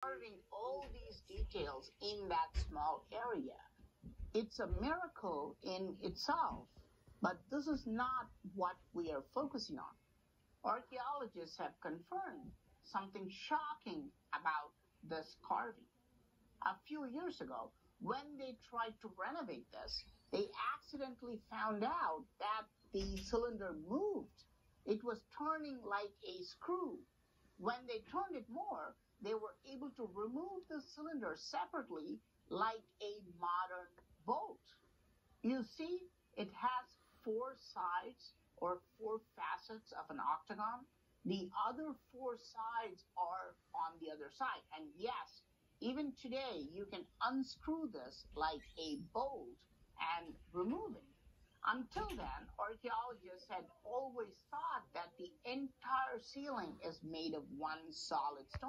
carving all these details in that small area. It's a miracle in itself, but this is not what we are focusing on. Archaeologists have confirmed something shocking about this carving. A few years ago, when they tried to renovate this, they accidentally found out that the cylinder moved. It was turning like a screw. When they turned it more, they were to remove the cylinder separately like a modern bolt. You see, it has four sides or four facets of an octagon. The other four sides are on the other side. And yes, even today, you can unscrew this like a bolt and remove it. Until then, archaeologists had always thought that the entire ceiling is made of one solid stone.